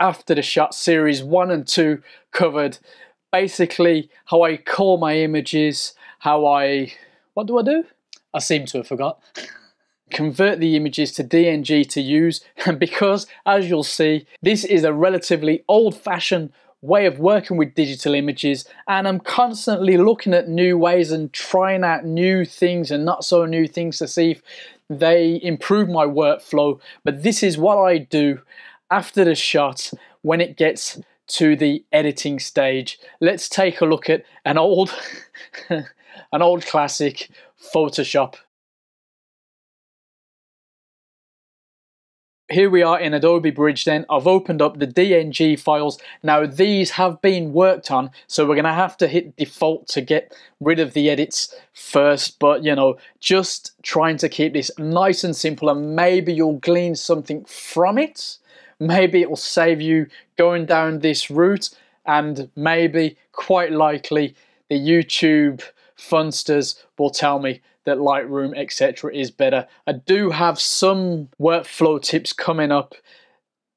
after the shot series one and two covered basically how I cull my images, how I what do I do? I seem to have forgot. Convert the images to DNG to use, and because as you'll see, this is a relatively old-fashioned way of working with digital images and I'm constantly looking at new ways and trying out new things and not so new things to see if they improve my workflow but this is what I do after the shot when it gets to the editing stage let's take a look at an old an old classic Photoshop here we are in Adobe Bridge then. I've opened up the DNG files. Now these have been worked on, so we're gonna have to hit default to get rid of the edits first, but you know, just trying to keep this nice and simple and maybe you'll glean something from it. Maybe it will save you going down this route and maybe, quite likely, the YouTube funsters will tell me that Lightroom, etc., is better. I do have some workflow tips coming up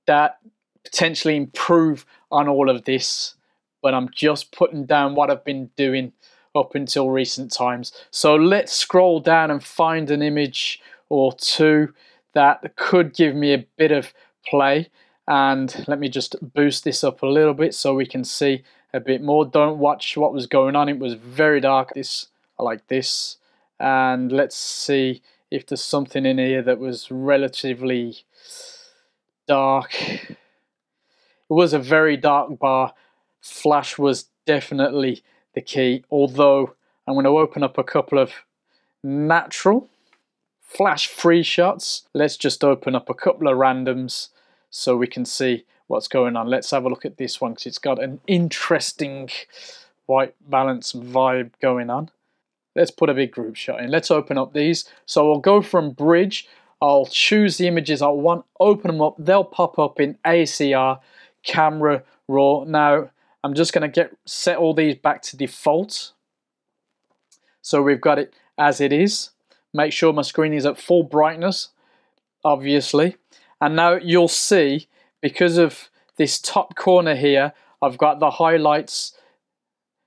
that potentially improve on all of this, but I'm just putting down what I've been doing up until recent times. So let's scroll down and find an image or two that could give me a bit of play. And let me just boost this up a little bit so we can see a bit more. Don't watch what was going on. It was very dark. This I like this and let's see if there's something in here that was relatively dark. It was a very dark bar. Flash was definitely the key, although I'm going to open up a couple of natural flash free shots. Let's just open up a couple of randoms so we can see what's going on. Let's have a look at this one because it's got an interesting white balance vibe going on. Let's put a big group shot in. Let's open up these. So I'll go from bridge. I'll choose the images I want, open them up. They'll pop up in ACR, camera, raw. Now, I'm just going to get set all these back to default. So we've got it as it is. Make sure my screen is at full brightness, obviously. And now you'll see, because of this top corner here, I've got the highlights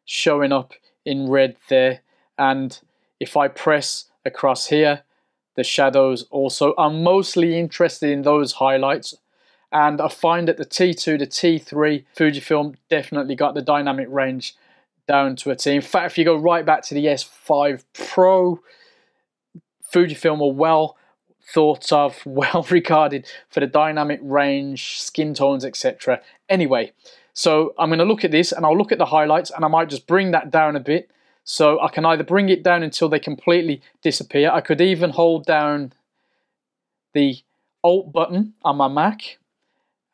showing up in red there. And if I press across here the shadows also. I'm mostly interested in those highlights. And I find that the T2 the T3 Fujifilm definitely got the dynamic range down to a T. In fact if you go right back to the S5 Pro Fujifilm are well thought of well regarded for the dynamic range skin tones etc anyway so I'm going to look at this and I'll look at the highlights and I might just bring that down a bit so I can either bring it down until they completely disappear. I could even hold down the Alt button on my Mac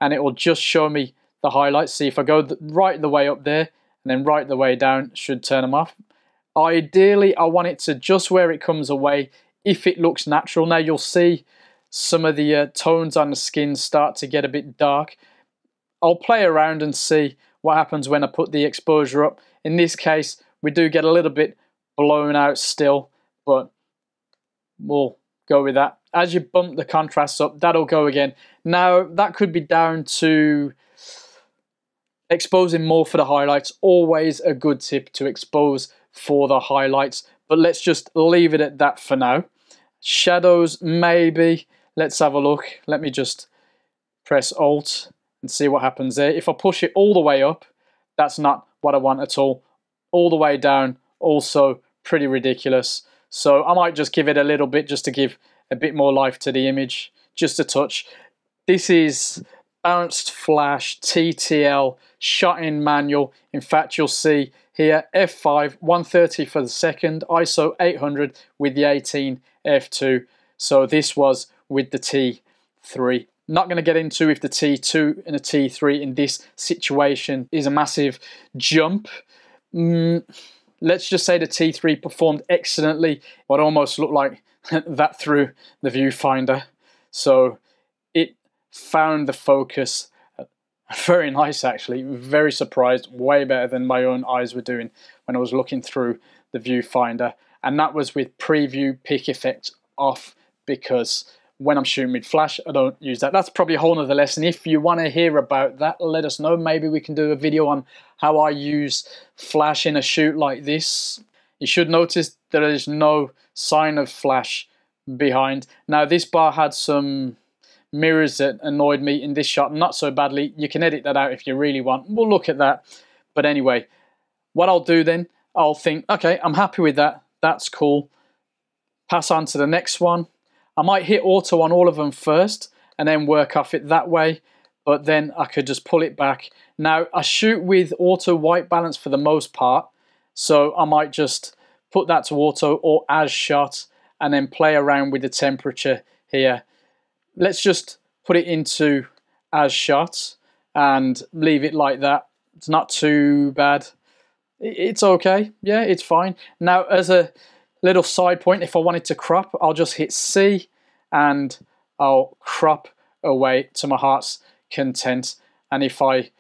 and it will just show me the highlights. See if I go right the way up there and then right the way down should turn them off. Ideally I want it to just where it comes away if it looks natural. Now you'll see some of the uh, tones on the skin start to get a bit dark. I'll play around and see what happens when I put the exposure up. In this case we do get a little bit blown out still, but we'll go with that. As you bump the contrast up, that'll go again. Now, that could be down to exposing more for the highlights. Always a good tip to expose for the highlights, but let's just leave it at that for now. Shadows, maybe. Let's have a look. Let me just press Alt and see what happens there. If I push it all the way up, that's not what I want at all all the way down also pretty ridiculous. So I might just give it a little bit just to give a bit more life to the image, just a touch. This is bounced flash TTL shot in manual. In fact, you'll see here f5 130 for the second, ISO 800 with the 18 f2. So this was with the T3. Not going to get into if the T2 and the T3 in this situation is a massive jump Mm, let's just say the T3 performed excellently. What almost looked like that through the viewfinder. So it found the focus very nice actually. Very surprised, way better than my own eyes were doing when I was looking through the viewfinder. And that was with preview peak effect off because when I'm shooting with flash, I don't use that. That's probably a whole other lesson. If you want to hear about that, let us know. Maybe we can do a video on how I use flash in a shoot like this. You should notice there is no sign of flash behind. Now this bar had some mirrors that annoyed me in this shot, not so badly. You can edit that out if you really want. We'll look at that. But anyway, what I'll do then, I'll think, okay, I'm happy with that. That's cool. Pass on to the next one. I might hit auto on all of them first and then work off it that way, but then I could just pull it back. Now, I shoot with auto white balance for the most part, so I might just put that to auto or as shot and then play around with the temperature here. Let's just put it into as shot and leave it like that. It's not too bad. It's okay. Yeah, it's fine. Now, as a little side point, if I wanted to crop, I'll just hit C and I'll crop away to my heart's content. And if I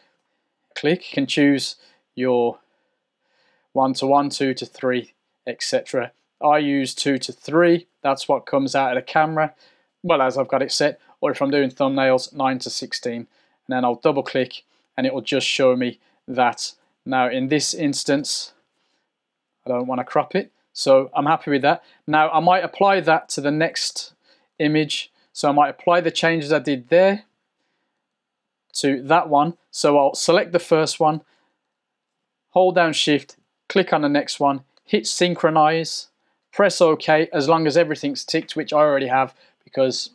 click, you can choose your one to one, two to three, etc. I use two to three. That's what comes out of the camera. Well, as I've got it set, or if I'm doing thumbnails, nine to 16. And then I'll double click and it will just show me that. Now in this instance, I don't want to crop it. So I'm happy with that. Now I might apply that to the next image. So I might apply the changes I did there to that one. So I'll select the first one, hold down shift, click on the next one, hit synchronize, press OK as long as everything's ticked, which I already have because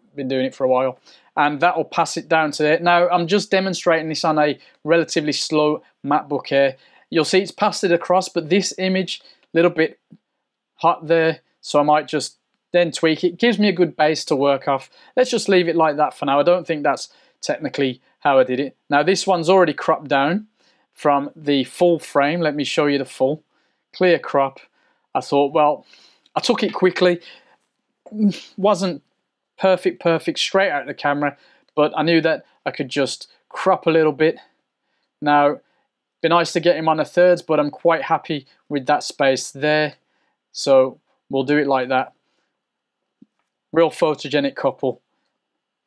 I've been doing it for a while. And that will pass it down to there. Now I'm just demonstrating this on a relatively slow MacBook here. You'll see it's passed it across, but this image a little bit hot there, so I might just then tweak it. Gives me a good base to work off. Let's just leave it like that for now. I don't think that's technically how I did it. Now this one's already cropped down from the full frame. Let me show you the full. Clear crop. I thought, well, I took it quickly. Wasn't perfect, perfect straight out of the camera, but I knew that I could just crop a little bit. Now, be nice to get him on the thirds, but I'm quite happy with that space there. So we'll do it like that. Real photogenic couple.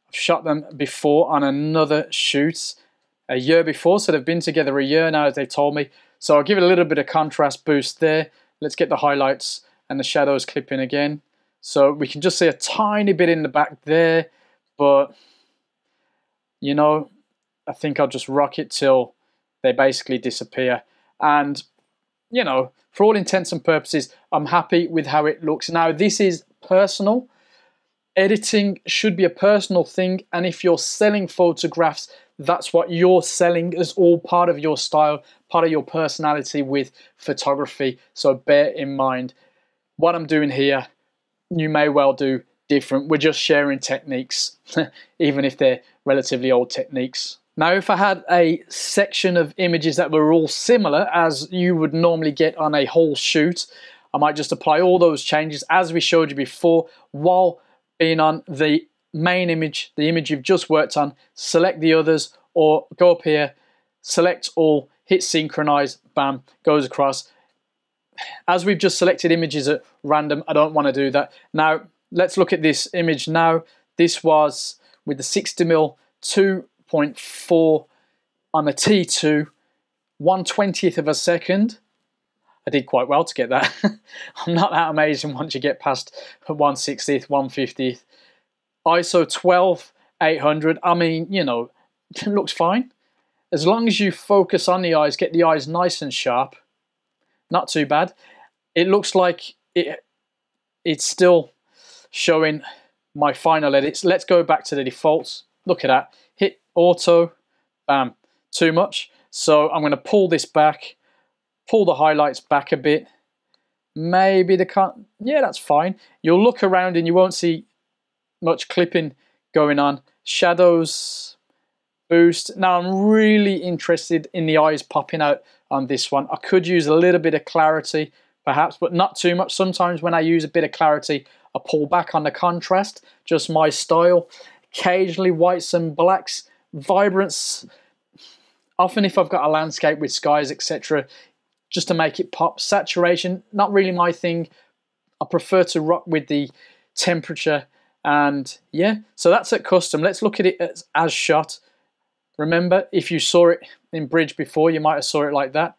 I've shot them before on another shoot a year before, so they've been together a year now, as they told me. So I'll give it a little bit of contrast boost there. Let's get the highlights and the shadows clipping again. So we can just see a tiny bit in the back there, but you know, I think I'll just rock it till they basically disappear. And, you know, for all intents and purposes, I'm happy with how it looks. Now, this is personal. Editing should be a personal thing, and if you're selling photographs, that's what you're selling as all part of your style, part of your personality with photography. So bear in mind what I'm doing here, you may well do different. We're just sharing techniques, even if they're relatively old techniques. Now, if I had a section of images that were all similar, as you would normally get on a whole shoot, I might just apply all those changes as we showed you before while being on the main image, the image you've just worked on, select the others or go up here, select all, hit synchronize, bam, goes across. As we've just selected images at random, I don't want to do that. Now, let's look at this image now. This was with the 60mm 2 0.4 on a T2, 1 20th of a second. I did quite well to get that. I'm not that amazing once you get past 1 60th, 1 50th. ISO 12, 800, I mean, you know, it looks fine. As long as you focus on the eyes, get the eyes nice and sharp, not too bad. It looks like it, it's still showing my final edits. Let's go back to the defaults. Look at that Hit auto, bam, too much. So I'm going to pull this back, pull the highlights back a bit. Maybe the cut, yeah, that's fine. You'll look around and you won't see much clipping going on. Shadows, boost. Now I'm really interested in the eyes popping out on this one. I could use a little bit of clarity perhaps, but not too much. Sometimes when I use a bit of clarity, I pull back on the contrast, just my style. Occasionally whites and blacks vibrance. Often, if I've got a landscape with skies, etc., just to make it pop. Saturation, not really my thing. I prefer to rock with the temperature And yeah, so that's at custom. Let's look at it as, as shot. Remember, if you saw it in bridge before, you might have saw it like that.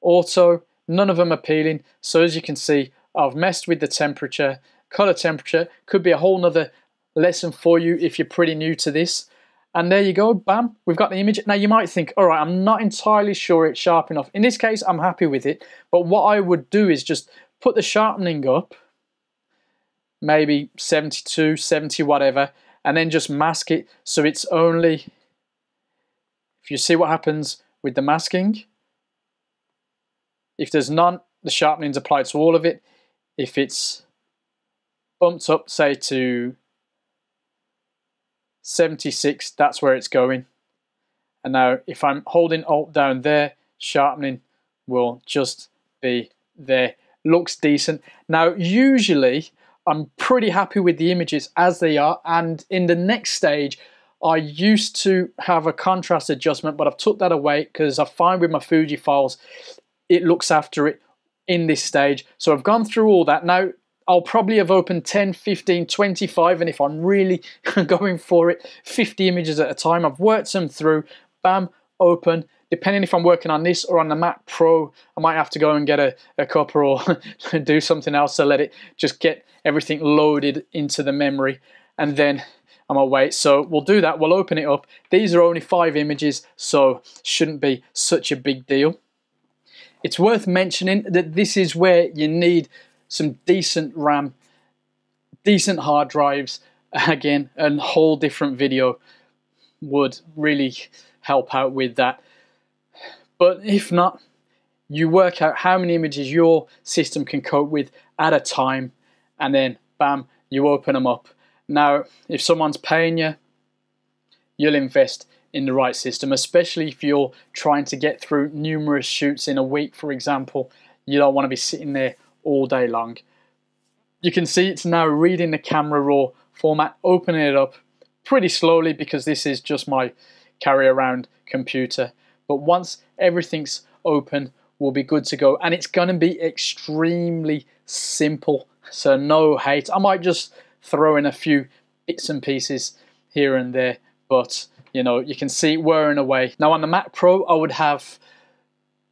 Auto, none of them appealing. So as you can see, I've messed with the temperature. Color temperature could be a whole nother lesson for you if you're pretty new to this. And there you go, bam, we've got the image. Now you might think, all right, I'm not entirely sure it's sharp enough. In this case, I'm happy with it. But what I would do is just put the sharpening up maybe 72, 70, whatever, and then just mask it so it's only, you see what happens with the masking, if there's none, the sharpening's applied to all of it. If it's bumped up, say to 76, that's where it's going. And now if I'm holding Alt down there, sharpening will just be there. Looks decent. Now usually I'm pretty happy with the images as they are and in the next stage I used to have a contrast adjustment but I've took that away because I find with my Fuji files it looks after it in this stage. So I've gone through all that. Now I'll probably have opened 10 15 25 and if I'm really going for it 50 images at a time. I've worked them through. Bam open. Depending if I'm working on this or on the Mac Pro, I might have to go and get a, a copper or do something else to let it just get everything loaded into the memory. And then Gonna wait. So we'll do that, we'll open it up. These are only five images, so shouldn't be such a big deal. It's worth mentioning that this is where you need some decent RAM, decent hard drives. Again, a whole different video would really help out with that. But if not, you work out how many images your system can cope with at a time, and then bam, you open them up. Now, if someone's paying you, you'll invest in the right system, especially if you're trying to get through numerous shoots in a week, for example. You don't want to be sitting there all day long. You can see it's now reading the camera raw format, opening it up pretty slowly because this is just my carry around computer. But once everything's open, we'll be good to go. And it's going to be extremely simple, so no hate. I might just throw in a few bits and pieces here and there, but you know, you can see wearing away. Now on the Mac Pro, I would have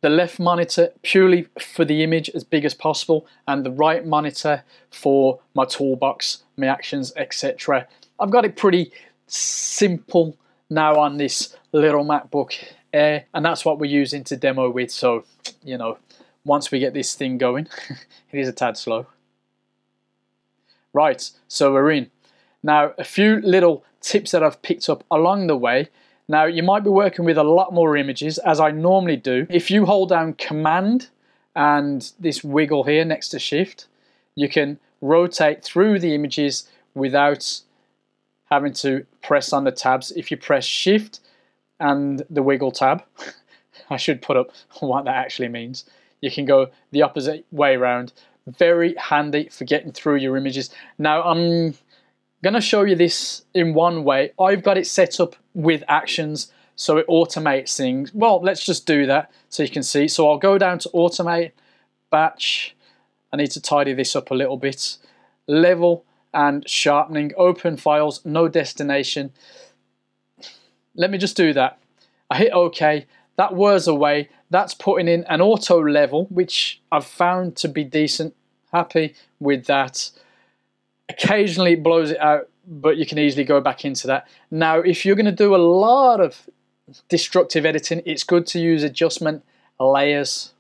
the left monitor purely for the image as big as possible and the right monitor for my toolbox, my actions, etc. I've got it pretty simple now on this little MacBook Air, and that's what we're using to demo with. So, you know, once we get this thing going, it is a tad slow. Right, so we're in. Now, a few little tips that I've picked up along the way. Now, you might be working with a lot more images, as I normally do. If you hold down Command and this wiggle here next to Shift, you can rotate through the images without having to press on the tabs. If you press Shift and the wiggle tab, I should put up what that actually means. You can go the opposite way around. Very handy for getting through your images. Now I'm going to show you this in one way. I've got it set up with actions so it automates things. Well, let's just do that so you can see. So I'll go down to automate, batch. I need to tidy this up a little bit. Level, and sharpening, open files, no destination. Let me just do that. I hit OK, that whirs away, that's putting in an auto level, which I've found to be decent, happy with that. Occasionally it blows it out, but you can easily go back into that. Now, if you're gonna do a lot of destructive editing, it's good to use adjustment layers.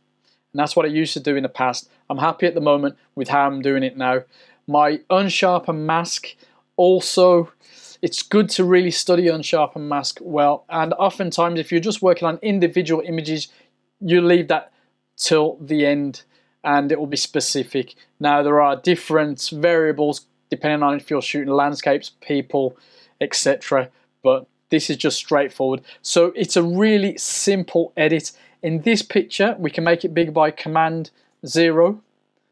And that's what I used to do in the past. I'm happy at the moment with how I'm doing it now my unsharpened mask also it's good to really study unsharpened mask well and oftentimes if you're just working on individual images you leave that till the end and it will be specific. Now there are different variables depending on if you're shooting landscapes people etc but this is just straightforward. So it's a really simple edit. In this picture we can make it big by command zero.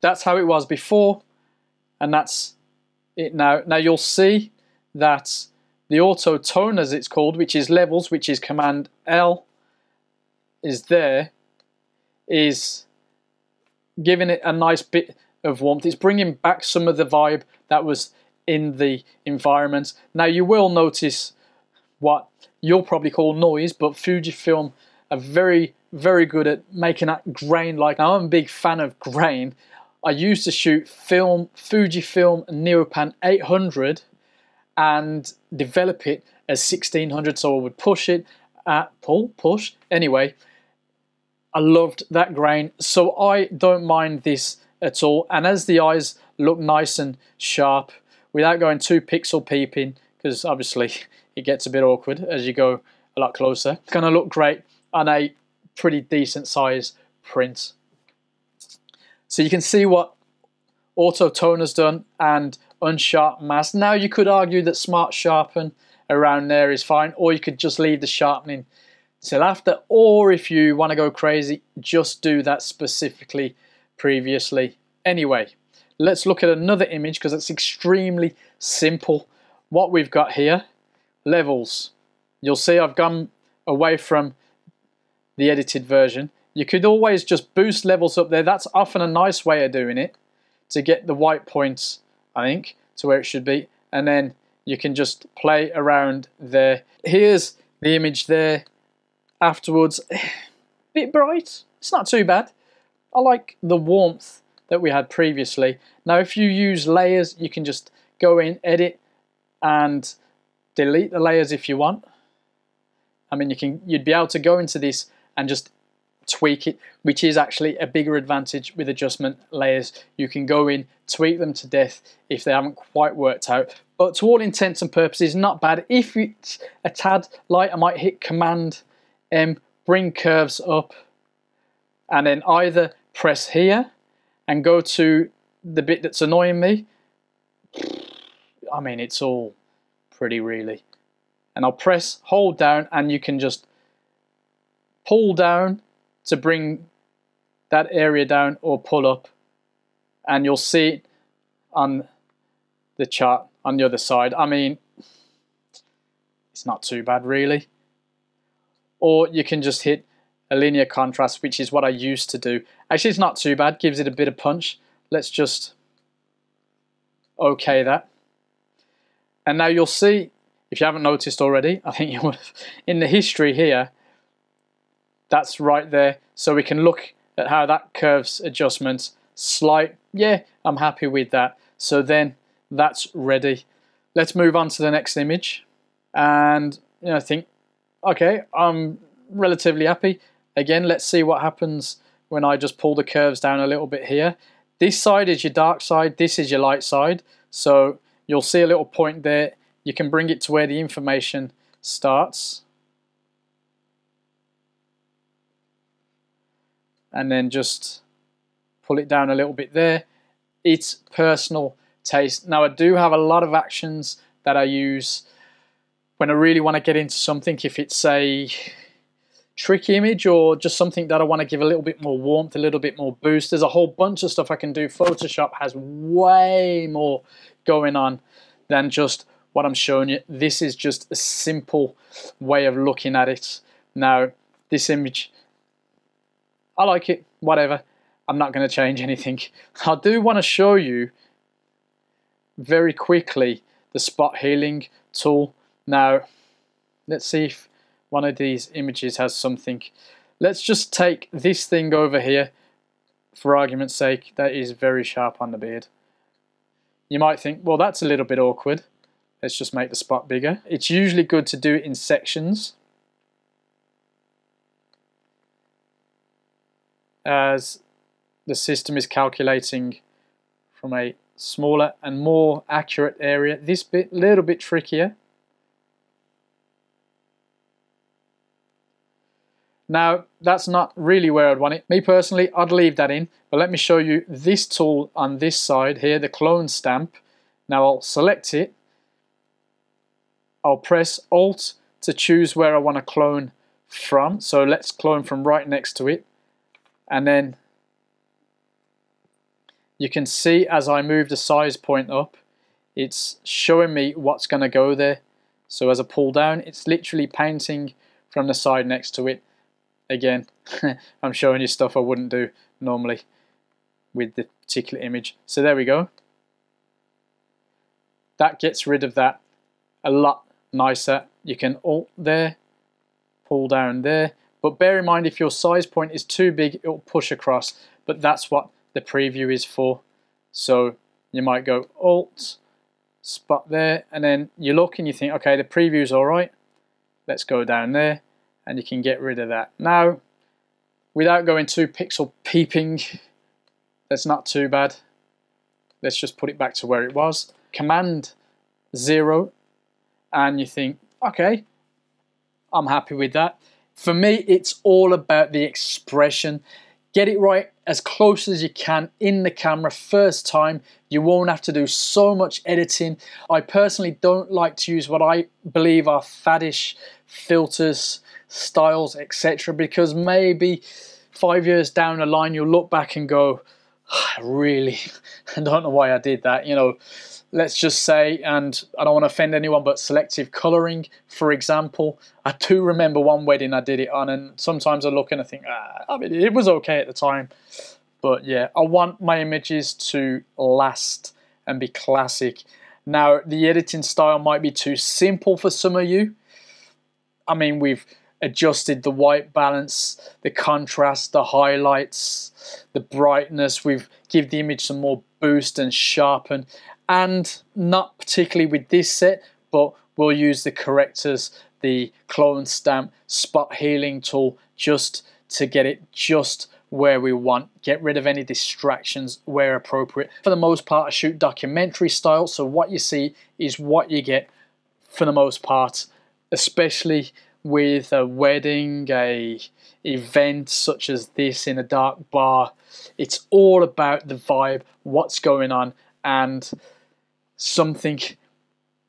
That's how it was before and that's it now. Now you'll see that the auto tone as it's called, which is levels, which is command L, is there, is giving it a nice bit of warmth. It's bringing back some of the vibe that was in the environment. Now you will notice what you'll probably call noise, but Fujifilm are very, very good at making that grain like. Now I'm a big fan of grain. I used to shoot film Fujifilm Neopan 800 and develop it as 1600 so I would push it at pull push anyway I loved that grain so I don't mind this at all. And as the eyes look nice and sharp without going too pixel peeping because obviously it gets a bit awkward as you go a lot closer it's to look great on a pretty decent size print. So you can see what auto tone has done and unsharp mask now you could argue that smart sharpen around there is fine or you could just leave the sharpening till after or if you want to go crazy just do that specifically previously. Anyway let's look at another image because it's extremely simple. What we've got here levels. You'll see I've gone away from the edited version. You could always just boost levels up there. That's often a nice way of doing it to get the white points I think to where it should be. And then you can just play around there. Here's the image there afterwards. A bit bright, it's not too bad. I like the warmth that we had previously. Now if you use layers you can just go in, edit and delete the layers if you want. I mean you can you'd be able to go into this and just tweak it, which is actually a bigger advantage with adjustment layers. You can go in, tweak them to death if they haven't quite worked out. But to all intents and purposes, not bad. If it's a tad light, I might hit Command M, bring curves up, and then either press here and go to the bit that's annoying me. I mean, it's all pretty really. And I'll press, hold down, and you can just pull down to bring that area down or pull up and you'll see it on the chart on the other side. I mean, it's not too bad really. Or you can just hit a linear contrast, which is what I used to do. Actually, it's not too bad, gives it a bit of punch. Let's just okay that. And now you'll see, if you haven't noticed already, I think you would in the history here, that's right there. So we can look at how that curves adjustment, slight, yeah, I'm happy with that. So then that's ready. Let's move on to the next image. And you know, I think, okay, I'm relatively happy. Again, let's see what happens when I just pull the curves down a little bit here. This side is your dark side, this is your light side. So you'll see a little point there. You can bring it to where the information starts. and then just pull it down a little bit there. It's personal taste. Now I do have a lot of actions that I use when I really want to get into something. If it's a trick image or just something that I want to give a little bit more warmth, a little bit more boost. There's a whole bunch of stuff I can do. Photoshop has way more going on than just what I'm showing you. This is just a simple way of looking at it. Now, this image I like it, whatever. I'm not going to change anything. I do want to show you very quickly the spot healing tool. Now, let's see if one of these images has something. Let's just take this thing over here, for argument's sake, that is very sharp on the beard. You might think, well, that's a little bit awkward. Let's just make the spot bigger. It's usually good to do it in sections as the system is calculating from a smaller and more accurate area. This bit, little bit trickier. Now, that's not really where I'd want it. Me personally, I'd leave that in, but let me show you this tool on this side here, the clone stamp. Now I'll select it. I'll press Alt to choose where I want to clone from. So let's clone from right next to it and then you can see as I move the size point up it's showing me what's going to go there so as I pull down it's literally painting from the side next to it again I'm showing you stuff I wouldn't do normally with the particular image so there we go that gets rid of that a lot nicer. You can alt there, pull down there, but bear in mind if your size point is too big, it will push across, but that's what the preview is for. So you might go alt, spot there, and then you look and you think, okay, the preview's all right. Let's go down there, and you can get rid of that. Now, without going too pixel peeping, that's not too bad. Let's just put it back to where it was. Command zero, and you think, okay, I'm happy with that. For me, it's all about the expression. Get it right as close as you can in the camera first time. You won't have to do so much editing. I personally don't like to use what I believe are faddish filters, styles, etc. because maybe five years down the line you'll look back and go, really, I don't know why I did that. You know, let's just say, and I don't want to offend anyone, but selective colouring, for example. I do remember one wedding I did it on, and sometimes I look and I think, ah, I mean, it was okay at the time. But yeah, I want my images to last and be classic. Now, the editing style might be too simple for some of you. I mean, we've adjusted the white balance, the contrast, the highlights, the brightness. We've give the image some more boost and sharpen. And not particularly with this set, but we'll use the correctors, the clone stamp, spot healing tool, just to get it just where we want. Get rid of any distractions where appropriate. For the most part, I shoot documentary style, so what you see is what you get for the most part, especially with a wedding, a event such as this in a dark bar. It's all about the vibe, what's going on, and something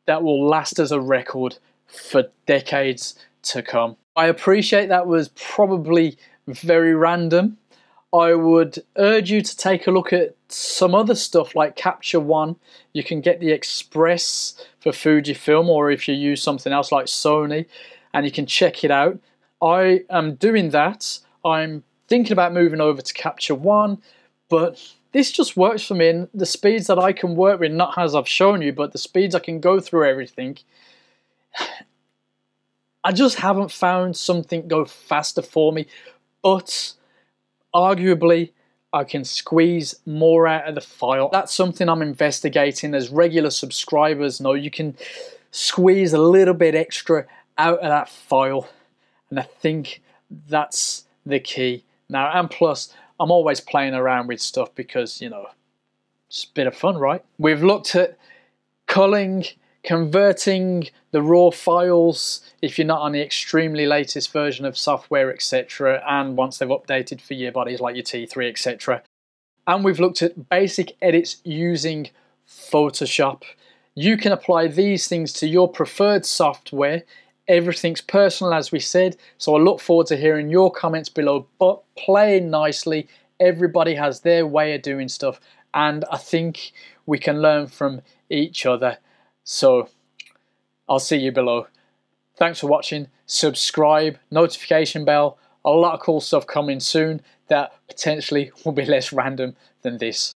that will last as a record for decades to come. I appreciate that was probably very random. I would urge you to take a look at some other stuff like Capture One. You can get the Express for Fujifilm, or if you use something else like Sony, and you can check it out. I am doing that. I'm thinking about moving over to Capture One, but this just works for me. And the speeds that I can work with, not as I've shown you, but the speeds I can go through everything. I just haven't found something go faster for me, but arguably I can squeeze more out of the file. That's something I'm investigating as regular subscribers know. You can squeeze a little bit extra out of that file and I think that's the key. Now and plus I'm always playing around with stuff because you know it's a bit of fun right? We've looked at culling converting the raw files if you're not on the extremely latest version of software etc and once they've updated for your bodies like your T3 etc and we've looked at basic edits using Photoshop you can apply these things to your preferred software everything's personal as we said so I look forward to hearing your comments below but playing nicely everybody has their way of doing stuff and I think we can learn from each other so I'll see you below. Thanks for watching. Subscribe, notification bell, a lot of cool stuff coming soon that potentially will be less random than this.